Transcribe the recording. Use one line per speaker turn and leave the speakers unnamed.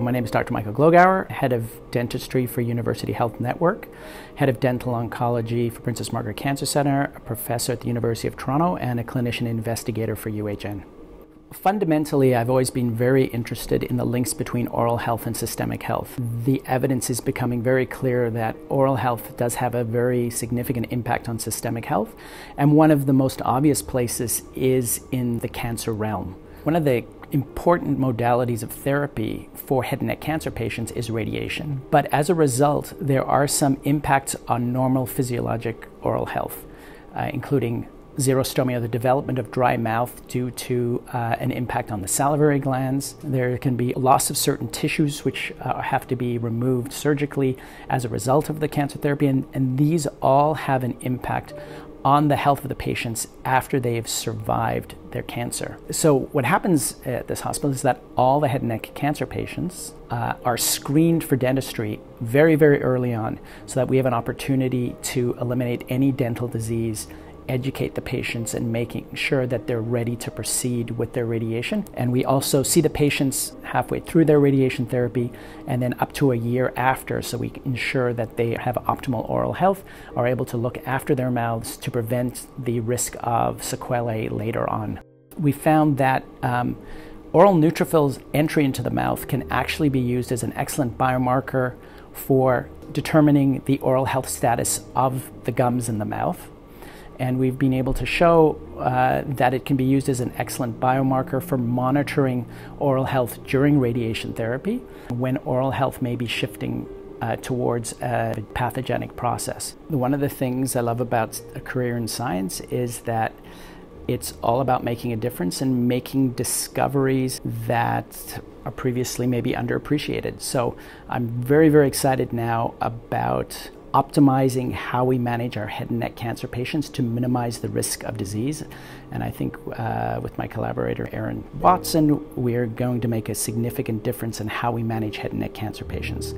My name is Dr. Michael Glogauer, head of dentistry for University Health Network, head of dental oncology for Princess Margaret Cancer Center, a professor at the University of Toronto, and a clinician investigator for UHN. Fundamentally, I've always been very interested in the links between oral health and systemic health. The evidence is becoming very clear that oral health does have a very significant impact on systemic health, and one of the most obvious places is in the cancer realm. One of the important modalities of therapy for head and neck cancer patients is radiation. But as a result, there are some impacts on normal physiologic oral health, uh, including xerostomia, the development of dry mouth due to uh, an impact on the salivary glands. There can be loss of certain tissues which uh, have to be removed surgically as a result of the cancer therapy, and, and these all have an impact on the health of the patients after they've survived their cancer. So, what happens at this hospital is that all the head and neck cancer patients uh, are screened for dentistry very, very early on so that we have an opportunity to eliminate any dental disease educate the patients and making sure that they're ready to proceed with their radiation. And we also see the patients halfway through their radiation therapy and then up to a year after, so we ensure that they have optimal oral health, are able to look after their mouths to prevent the risk of sequelae later on. We found that. Um, oral neutrophils entry into the mouth can actually be used as an excellent biomarker for determining the oral health status of the gums in the mouth and we've been able to show uh, that it can be used as an excellent biomarker for monitoring oral health during radiation therapy when oral health may be shifting uh, towards a pathogenic process. One of the things I love about a career in science is that it's all about making a difference and making discoveries that are previously maybe underappreciated. So I'm very, very excited now about optimizing how we manage our head and neck cancer patients to minimize the risk of disease. And I think uh, with my collaborator, Erin Watson, we're going to make a significant difference in how we manage head and neck cancer patients.